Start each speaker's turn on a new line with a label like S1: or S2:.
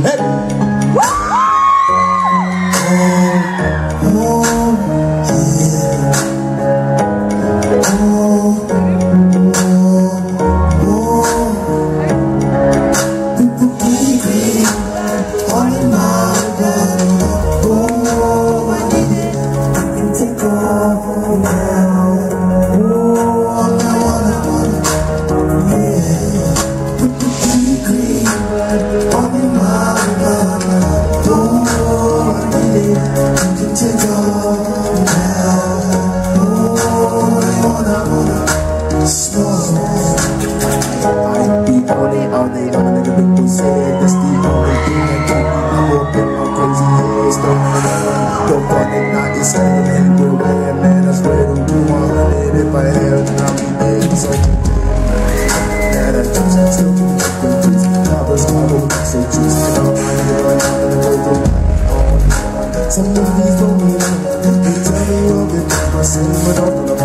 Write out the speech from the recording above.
S1: Hey. only, only, only the people say That's the only thing that keep me up in my crazy head Don't know, don't find it not the same Everywhere, man, I swear to you I'll let it if I have not be there So, that I do still be looking crazy Papa's gonna be so juicy I'm here, I'm gonna go through my own Some movies don't mean nothing They tell me all the time I say, but I'm gonna